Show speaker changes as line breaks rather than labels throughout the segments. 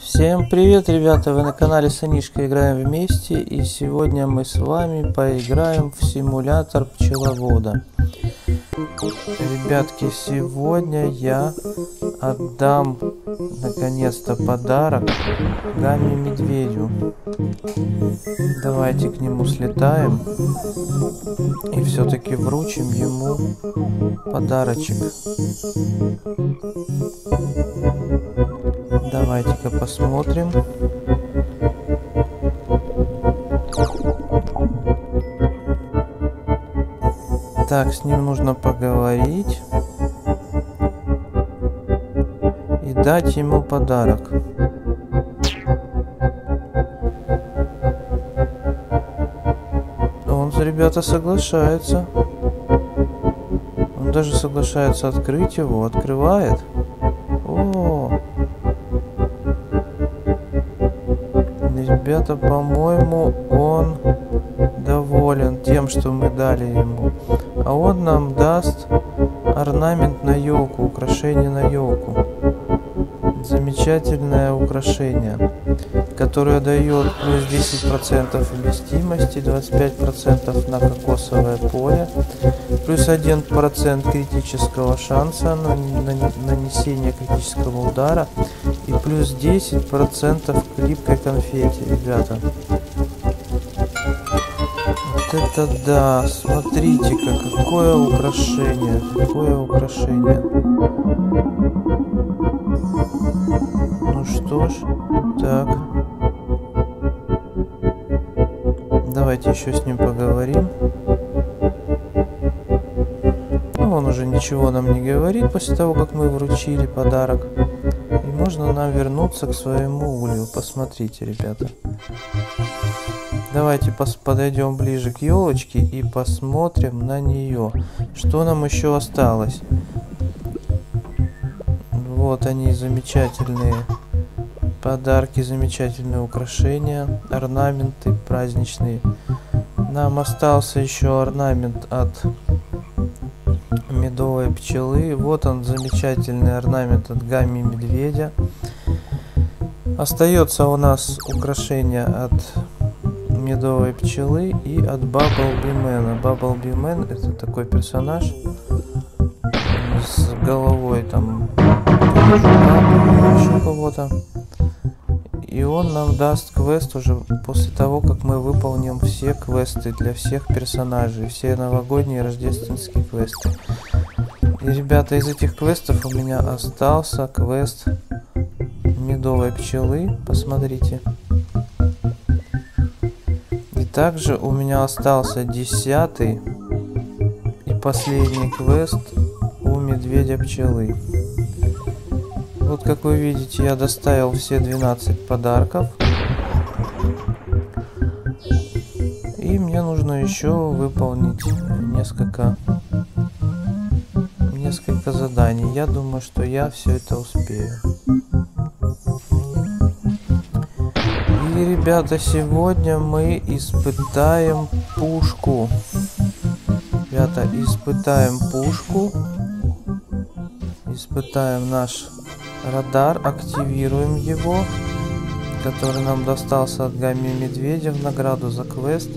Всем привет, ребята! Вы на канале Санишка играем вместе и сегодня мы с вами поиграем в симулятор пчеловода. Ребятки, сегодня я отдам наконец-то подарок Гамме Медведю. Давайте к нему слетаем и все-таки вручим ему подарочек. Посмотрим. Так, с ним нужно поговорить. И дать ему подарок. Он, ребята, соглашается. Он даже соглашается открыть его. Открывает. О! Ребята, по-моему, он доволен тем, что мы дали ему. А он нам даст орнамент на елку, украшение на елку. Замечательное украшение, которое дает плюс 10% вместимости, 25% на кокосовое поле, плюс 1% критического шанса на нанесение критического удара и плюс 10% к липкой конфете, ребята. Вот это да, смотрите-ка, какое украшение, какое украшение. Ну что ж, так. Давайте еще с ним поговорим. Ну, он уже ничего нам не говорит после того, как мы вручили подарок. Можно нам вернуться к своему улью. Посмотрите, ребята. Давайте подойдем ближе к елочке и посмотрим на нее. Что нам еще осталось? Вот они, замечательные подарки, замечательные украшения, орнаменты праздничные. Нам остался еще орнамент от медовой пчелы. Вот он, замечательный орнамент от гамми медведя. Остается у нас украшение от медовой пчелы и от Бабблби Мэна. Бабблби Мэн это такой персонаж с головой там еще кого-то. И он нам даст квест уже после того, как мы выполним все квесты для всех персонажей, все новогодние рождественские квесты. И, ребята, из этих квестов у меня остался квест медовой пчелы. Посмотрите. Также у меня остался десятый и последний квест у медведя пчелы. Вот как вы видите, я доставил все 12 подарков. И мне нужно еще выполнить несколько несколько заданий. Я думаю, что я все это успею. И, ребята, сегодня мы испытаем пушку. Ребята, испытаем пушку. Испытаем наш радар, активируем его, который нам достался от Гамми Медведя в награду за квест.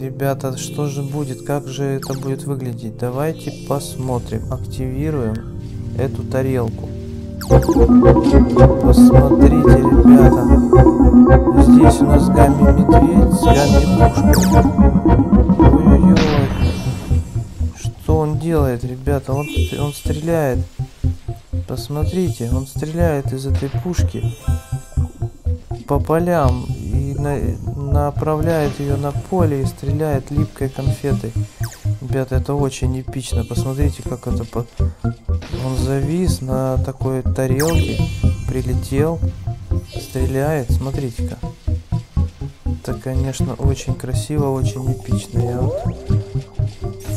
Ребята, что же будет, как же это будет выглядеть? Давайте посмотрим. Активируем эту тарелку. Посмотрите, ребята. Здесь у нас гамми медведь с гамми. Ой-ой-ой. Что он делает, ребята? Он, он стреляет. Посмотрите, он стреляет из этой пушки по полям и на, направляет ее на поле и стреляет липкой конфетой. Ребята, это очень эпично. Посмотрите, как это... По... Он завис на такой тарелке, прилетел, стреляет. Смотрите-ка. Это, конечно, очень красиво, очень эпично. Я вот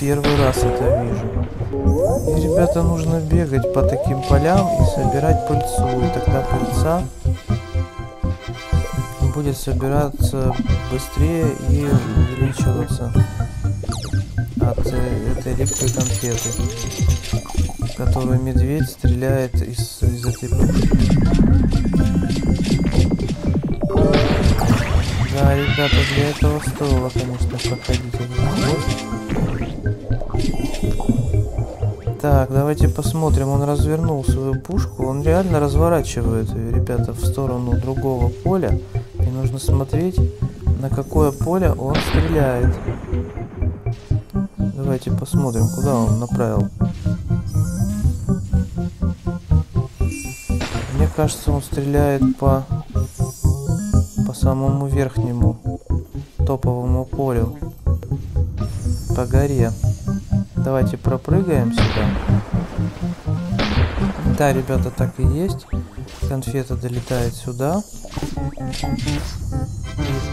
первый раз это вижу. И, ребята, нужно бегать по таким полям и собирать пыльцу. И тогда пыльца будет собираться быстрее и увеличиваться от э, этой липкой конфеты, которую медведь стреляет из, из этой пушки. Да, ребята, для этого стоило, конечно, проходить этот Так, давайте посмотрим. Он развернул свою пушку. Он реально разворачивает ее, ребята, в сторону другого поля. И нужно смотреть, на какое поле он стреляет. Давайте посмотрим, куда он направил. Мне кажется, он стреляет по по самому верхнему топовому полю, по горе. Давайте пропрыгаем сюда. Да, ребята, так и есть. Конфета долетает сюда.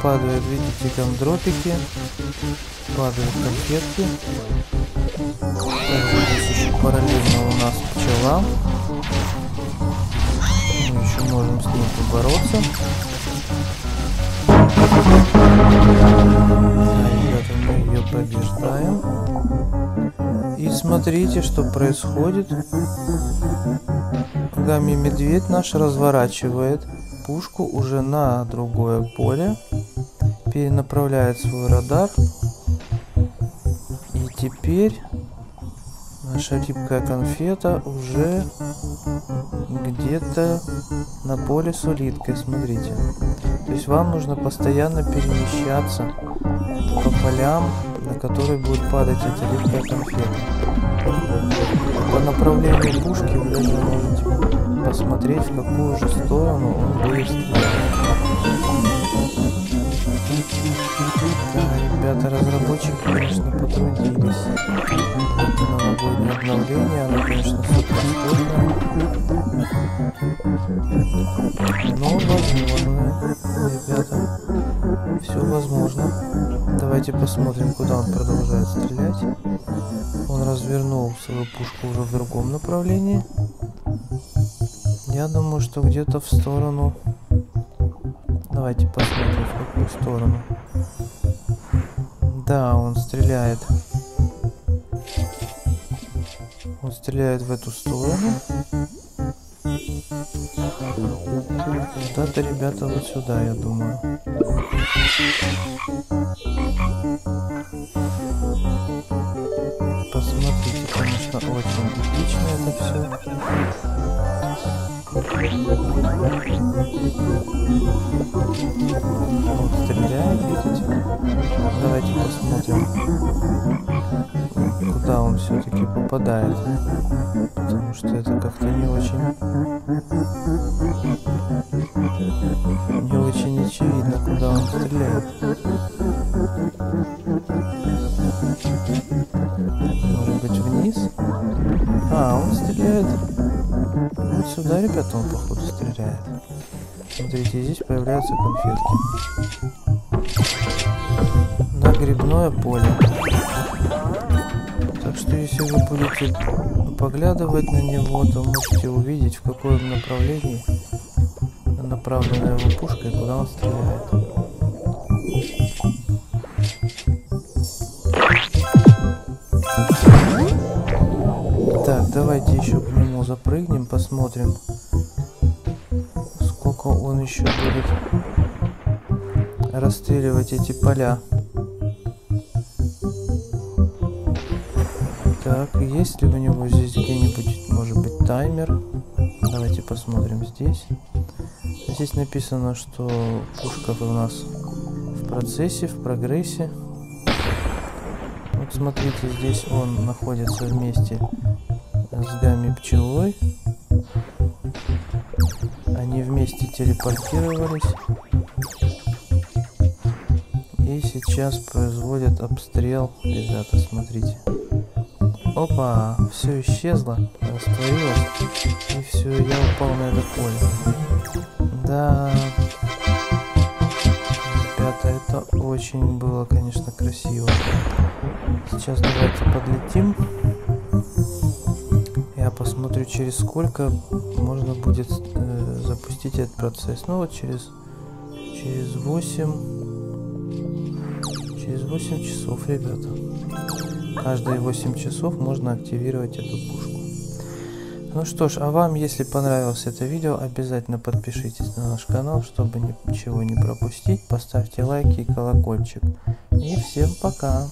Падают, видите, там дропики. Падают конфетки. Здесь еще параллельно у нас пчела. Мы еще можем с ней побороться. Ребята, мы ее побеждаем. И смотрите, что происходит. Гамми медведь наш разворачивает пушку уже на другое поле. Перенаправляет свой радар. И теперь наша липкая конфета уже где-то на поле с улиткой, смотрите. То есть вам нужно постоянно перемещаться по полям, на которые будет падать эта липкая конфета. По направлению пушки вы даже можете посмотреть, в какую же сторону он будет ребята, разработчики, конечно, потрудились. Это новогоднее обновление, оно, конечно, супер сложное. Но возможно, ребята, все возможно. Давайте посмотрим, куда он продолжает стрелять. Он развернул свою пушку уже в другом направлении. Я думаю, что где-то в сторону Давайте посмотрим, в какую сторону. Да, он стреляет. Он стреляет в эту сторону. Куда-то, ребята, вот сюда, я думаю. Посмотрите, конечно, очень эпично это все. Вот стреляет, видите? Давайте посмотрим, куда он все-таки попадает. Потому что это как-то не очень... Не очень очевидно, куда он стреляет. Может быть вниз? А, он стреляет вот сюда, ребята, он походу стреляет. Смотрите, здесь появляются конфетки. На грибное поле. Что если вы будете поглядывать на него, то можете увидеть, в каком направлении направлена его пушка и куда он стреляет. Так, давайте еще к нему запрыгнем, посмотрим, сколько он еще будет расстреливать эти поля. Так, есть ли у него здесь где-нибудь, может быть, таймер? Давайте посмотрим здесь. Здесь написано, что пушка у нас в процессе, в прогрессе. Вот смотрите, здесь он находится вместе с Гами пчелой. Они вместе телепортировались. И сейчас производят обстрел. Ребята, смотрите. Опа, все исчезло, растворилось. И все, я упал на это поле. Да. Ребята, это очень было, конечно, красиво. Сейчас давайте подлетим посмотрю, через сколько можно будет э, запустить этот процесс. Ну вот через, через 8, через 8 часов, ребята. Каждые 8 часов можно активировать эту пушку. Ну что ж, а вам, если понравилось это видео, обязательно подпишитесь на наш канал, чтобы ничего не пропустить. Поставьте лайки и колокольчик. И всем пока.